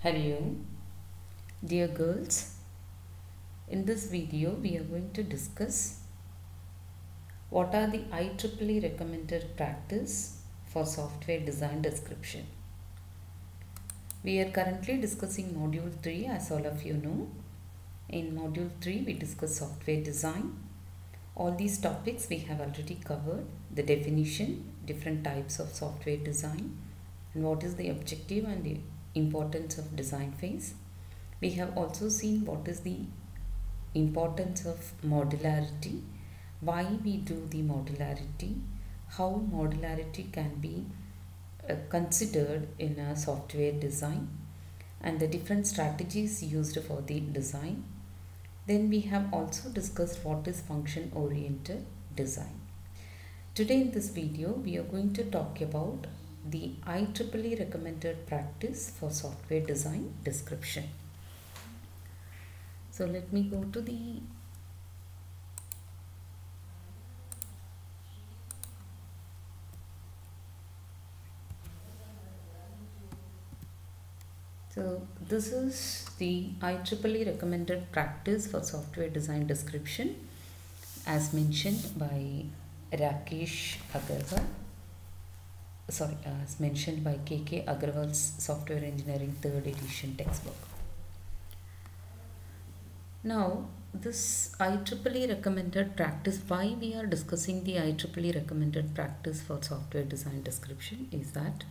Hello, dear girls. In this video, we are going to discuss what are the IEEE recommended practice for software design description. We are currently discussing module 3 as all of you know. In module 3, we discuss software design. All these topics we have already covered the definition, different types of software design, and what is the objective and the importance of design phase. We have also seen what is the importance of modularity, why we do the modularity, how modularity can be uh, considered in a software design, and the different strategies used for the design. Then we have also discussed what is function oriented design. Today in this video, we are going to talk about the IEEE recommended practice for software design description. So let me go to the So this is the IEEE recommended practice for software design description as mentioned by Rakesh Agarwal sorry, uh, as mentioned by KK Agarwal's Software Engineering 3rd edition textbook. Now, this IEEE recommended practice, why we are discussing the IEEE recommended practice for software design description is that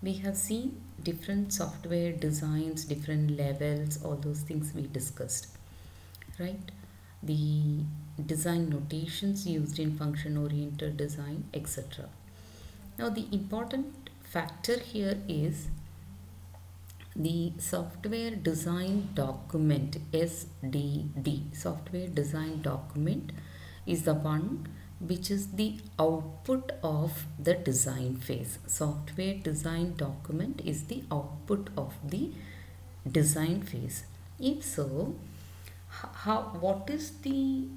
we have seen different software designs, different levels, all those things we discussed, right? The design notations used in function oriented design, etc. Now the important factor here is the software design document SDD software design document is the one which is the output of the design phase. Software design document is the output of the design phase. If so how what is the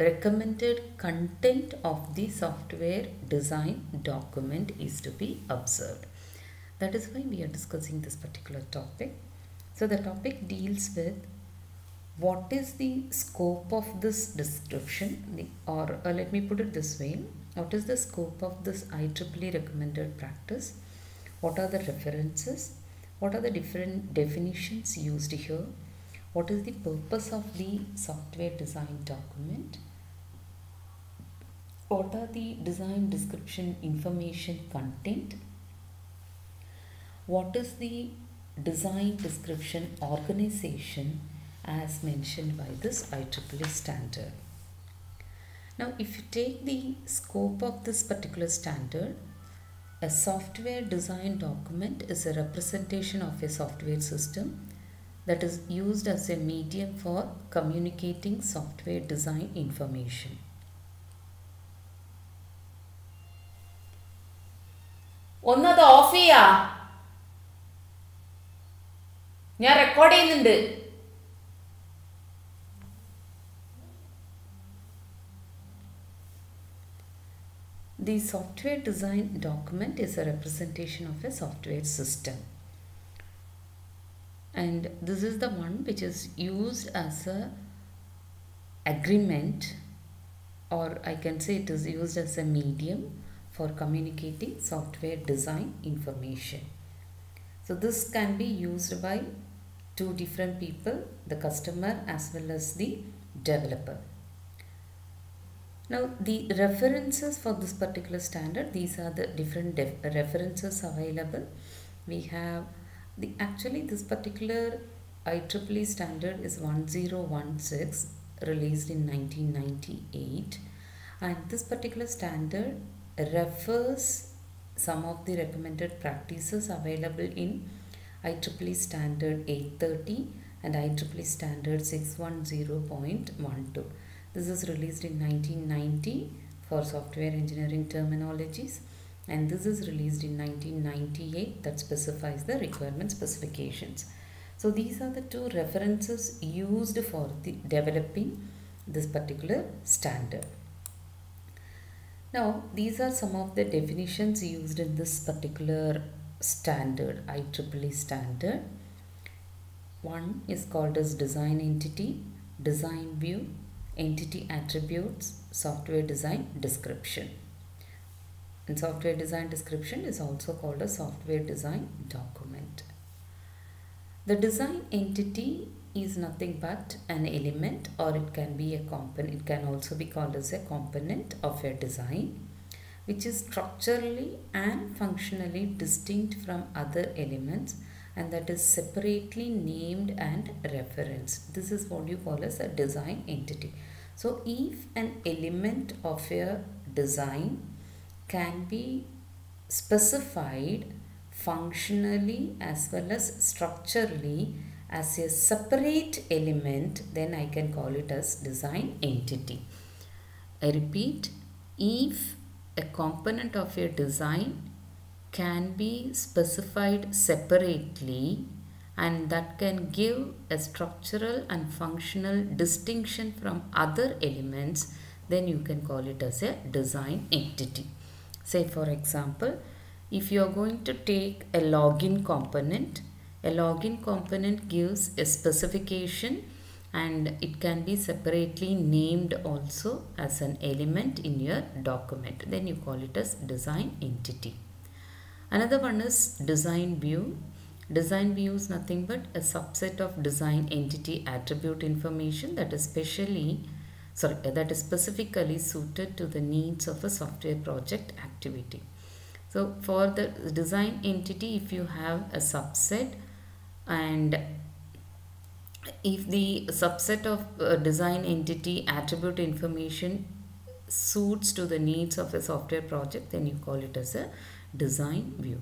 recommended content of the software design document is to be observed. That is why we are discussing this particular topic. So the topic deals with what is the scope of this description or uh, let me put it this way. What is the scope of this IEEE recommended practice? What are the references? What are the different definitions used here? What is the purpose of the software design document? What are the design description information content? What is the design description organization as mentioned by this IEEE standard? Now if you take the scope of this particular standard a software design document is a representation of a software system that is used as a medium for communicating software design information ഒന്നത് off ചെയ്യാ ഞാൻ record ചെയ്യുന്നുണ്ട് The software design document is a representation of a software system. And this is the one which is used as a agreement or I can say it is used as a medium for communicating software design information. So this can be used by two different people, the customer as well as the developer. Now the references for this particular standard, these are the different references available. We have the actually this particular IEEE standard is 1016 released in 1998 and this particular standard refers some of the recommended practices available in IEEE standard 830 and IEEE standard 610.12. This is released in 1990 for software engineering terminologies and this is released in 1998 that specifies the requirement specifications. So these are the two references used for the developing this particular standard. Now, these are some of the definitions used in this particular standard IEEE standard. One is called as design entity design view entity attributes software design description. And software design description is also called a software design document. The design entity is nothing but an element or it can be a component it can also be called as a component of a design which is structurally and functionally distinct from other elements and that is separately named and referenced. This is what you call as a design entity. So if an element of a design can be specified functionally as well as structurally as a separate element then I can call it as design entity. I repeat if a component of a design can be specified separately and that can give a structural and functional distinction from other elements then you can call it as a design entity. Say for example if you are going to take a login component a login component gives a specification and it can be separately named also as an element in your document. Then you call it as design entity. Another one is design view. Design view is nothing but a subset of design entity attribute information that is specially sorry that is specifically suited to the needs of a software project activity. So for the design entity if you have a subset and if the subset of uh, design entity attribute information suits to the needs of a software project then you call it as a design view.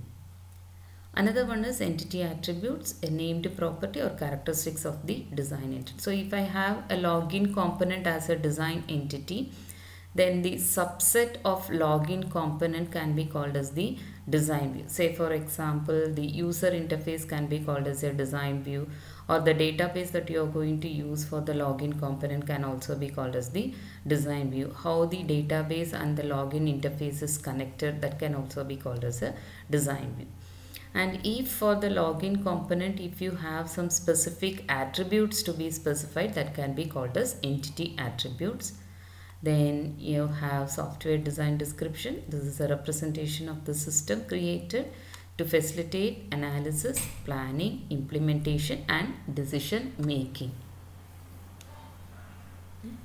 Another one is entity attributes a named property or characteristics of the design entity. So if i have a login component as a design entity then the subset of login component can be called as the design view. Say for example, the user interface can be called as a design view or the database that you are going to use for the login component can also be called as the design view. How the database and the login interface is connected that can also be called as a design view. And if for the login component, if you have some specific attributes to be specified, that can be called as entity attributes then you have software design description. This is a representation of the system created to facilitate analysis planning implementation and decision making hmm?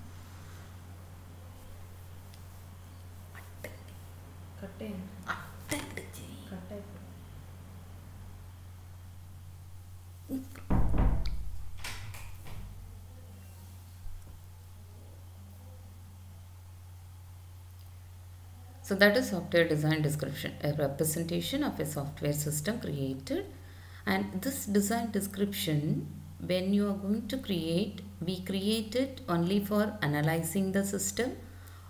So that is software design description, a representation of a software system created. And this design description, when you are going to create, we create it only for analyzing the system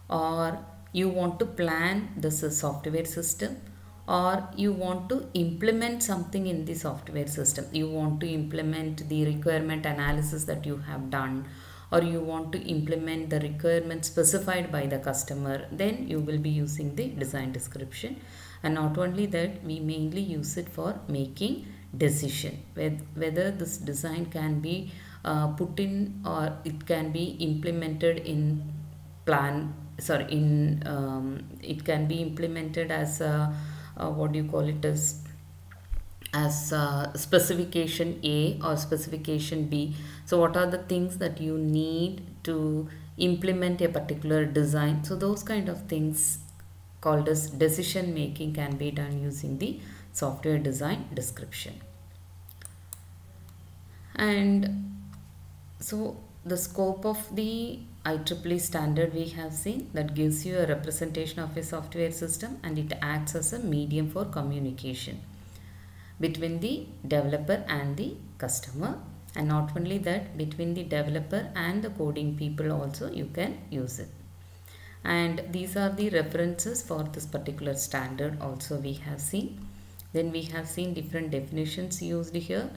or you want to plan this software system or you want to implement something in the software system. You want to implement the requirement analysis that you have done or you want to implement the requirement specified by the customer then you will be using the design description. And not only that we mainly use it for making decision whether this design can be uh, put in or it can be implemented in plan sorry in um, it can be implemented as a, uh, what do you call it as as uh, specification A or specification B. So what are the things that you need to implement a particular design. So those kind of things called as decision making can be done using the software design description. And so the scope of the IEEE standard we have seen that gives you a representation of a software system and it acts as a medium for communication between the developer and the customer. And not only that between the developer and the coding people also you can use it. And these are the references for this particular standard also we have seen. Then we have seen different definitions used here.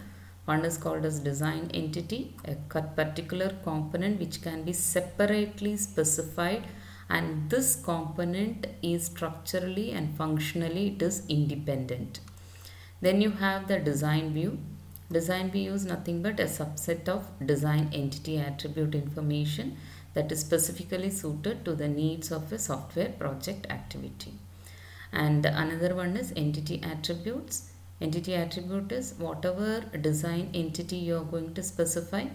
One is called as design entity a particular component which can be separately specified. And this component is structurally and functionally it is independent Then you have the design view. Design view is nothing but a subset of design entity attribute information that is specifically suited to the needs of a software project activity. And another one is entity attributes. Entity attribute is whatever design entity you are going to specify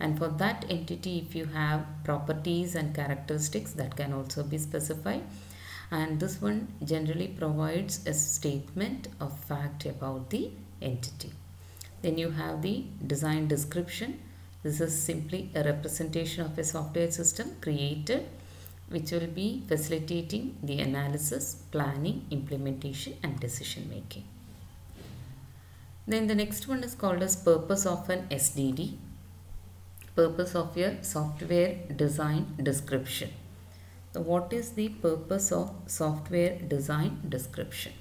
and for that entity if you have properties and characteristics that can also be specified and this one generally provides a statement of fact about the entity. Then you have the design description. This is simply a representation of a software system created which will be facilitating the analysis, planning, implementation and decision making. Then the next one is called as purpose of an SDD. Purpose of your software design description. So what is the purpose of software design description?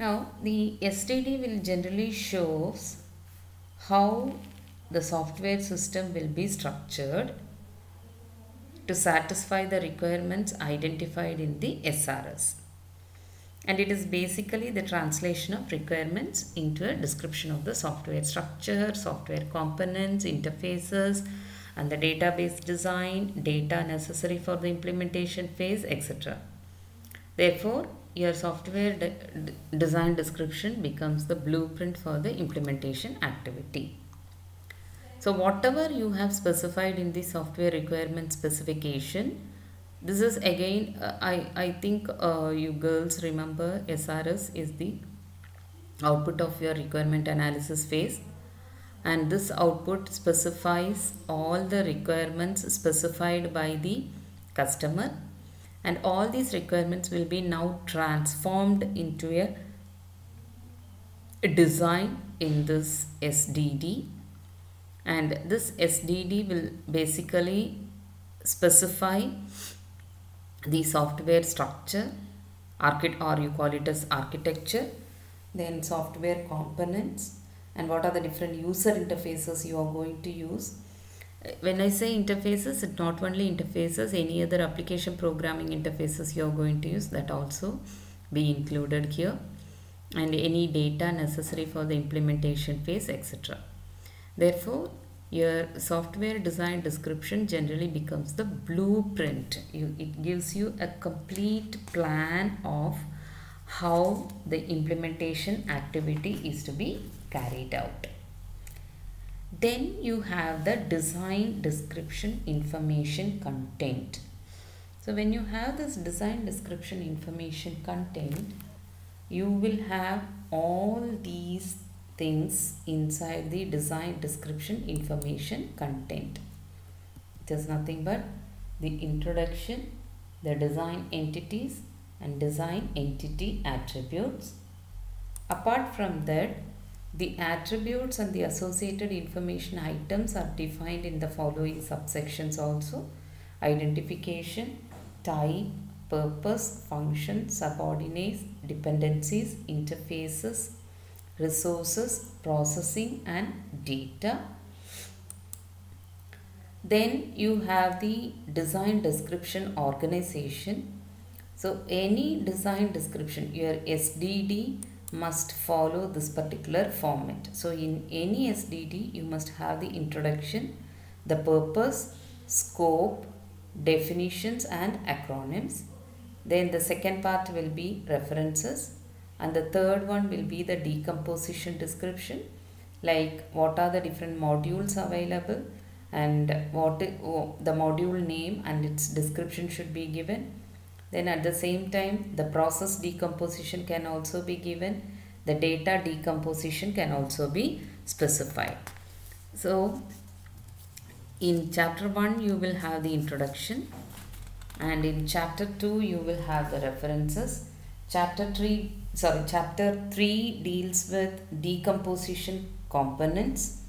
Now the SDD will generally shows how the software system will be structured to satisfy the requirements identified in the SRS. And it is basically the translation of requirements into a description of the software structure, software components, interfaces, and the database design, data necessary for the implementation phase, etc. Therefore, your software de design description becomes the blueprint for the implementation activity. So whatever you have specified in the software requirement specification, this is again, uh, I, I think uh, you girls remember SRS is the output of your requirement analysis phase and this output specifies all the requirements specified by the customer. And all these requirements will be now transformed into a, design in this SDD and this SDD will basically specify the software structure or you call it as architecture then software components and what are the different user interfaces you are going to use? When I say interfaces it's not only interfaces any other application programming interfaces you are going to use that also be included here and any data necessary for the implementation phase etc therefore your software design description generally becomes the blueprint. You, it gives you a complete plan of how the implementation activity is to be carried out then you have the design description information content so when you have this design description information content you will have all these things inside the design description information content. It is nothing but the introduction, the design entities and design entity attributes. Apart from that, the attributes and the associated information items are defined in the following subsections also. Identification, type, purpose, function, subordinates, dependencies, interfaces, resources, processing and data. Then you have the design description organization. So any design description, your SDD must follow this particular format. So in any SDD, you must have the introduction, the purpose, scope, definitions and acronyms. Then the second part will be references and the third one will be the decomposition description like what are the different modules available and what oh, the module name and its description should be given then at the same time the process decomposition can also be given. The data decomposition can also be specified. So in chapter 1 you will have the introduction. And in chapter 2 you will have the references. Chapter 3 sorry chapter 3 deals with decomposition components.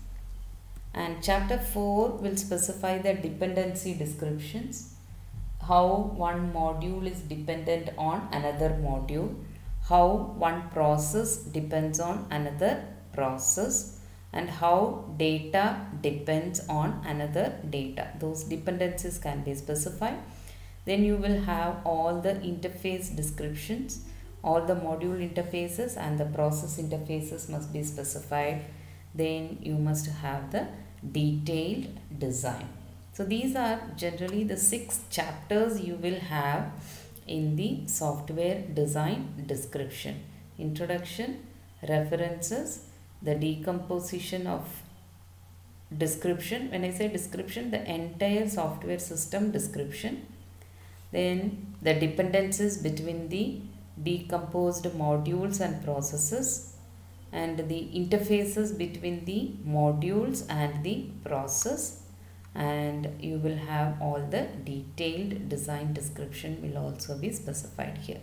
And chapter 4 will specify the dependency descriptions how one module is dependent on another module how one process depends on another process and how data depends on another data. Those dependencies can be specified. Then you will have all the interface descriptions all the module interfaces and the process interfaces must be specified. Then you must have the detailed design so these are generally the six chapters you will have in the software design description. Introduction references the decomposition of description. When i say description the entire software system description. Then the dependencies between the decomposed modules and processes and the interfaces between the modules and the process and you will have all the detailed design description will also be specified here.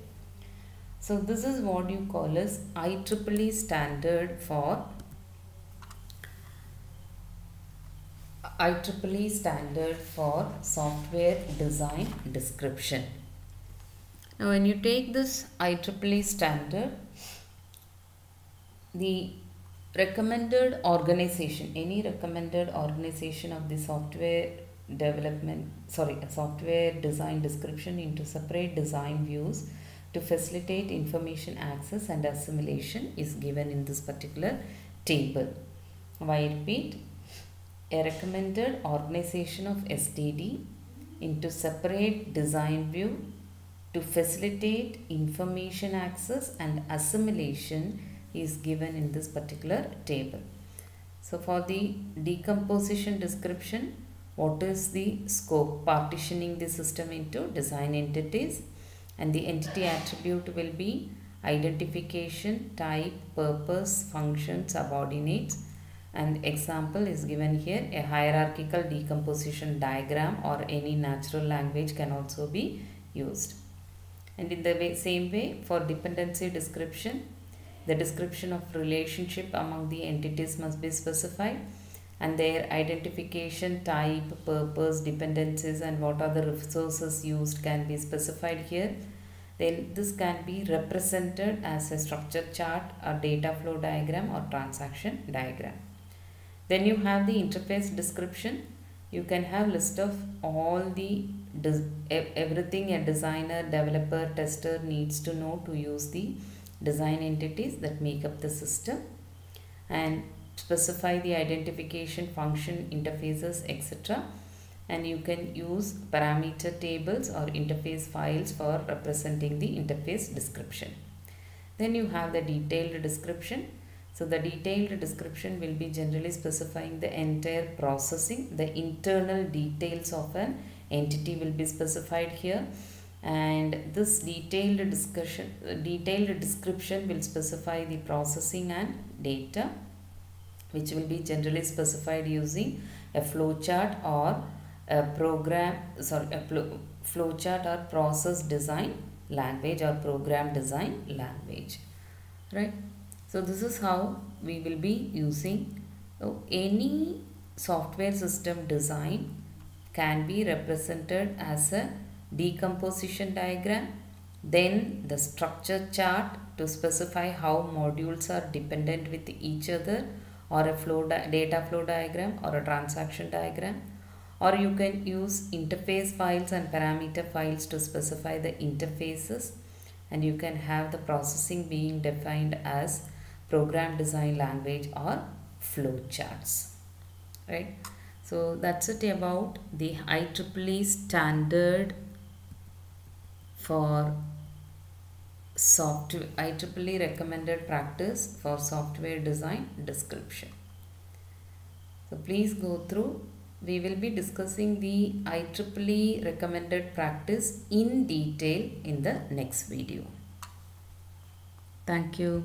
So this is what you call as IEEE standard for IEEE standard for software design description. Now when you take this IEEE standard, the recommended organization, any recommended organization of the software development, sorry, software design description into separate design views to facilitate information access and assimilation is given in this particular table. I repeat, a recommended organization of STD into separate design view to facilitate information access and assimilation is given in this particular table. So for the decomposition description, what is the scope? Partitioning the system into design entities and the entity attribute will be identification, type, purpose, function, subordinates and example is given here a hierarchical decomposition diagram or any natural language can also be used. And in the way, same way for dependency description the description of relationship among the entities must be specified and their identification, type, purpose, dependencies and what are the resources used can be specified here. Then this can be represented as a structure chart, a data flow diagram or transaction diagram. Then you have the interface description. You can have list of all the everything a designer, developer, tester needs to know to use the design entities that make up the system and specify the identification function interfaces etc and you can use parameter tables or interface files for representing the interface description. Then you have the detailed description. So the detailed description will be generally specifying the entire processing. The internal details of an entity will be specified here and this detailed discussion detailed description will specify the processing and data which will be generally specified using a flowchart or a program sorry a flowchart or process design language or program design language right? So this is how we will be using so any software system design can be represented as a decomposition diagram, then the structure chart to specify how modules are dependent with each other or a flow data flow diagram or a transaction diagram. Or you can use interface files and parameter files to specify the interfaces and you can have the processing being defined as program design language or flow charts right? So that's it about the IEEE standard for software IEEE recommended practice for software design description. So please go through. We will be discussing the IEEE recommended practice in detail in the next video. Thank you.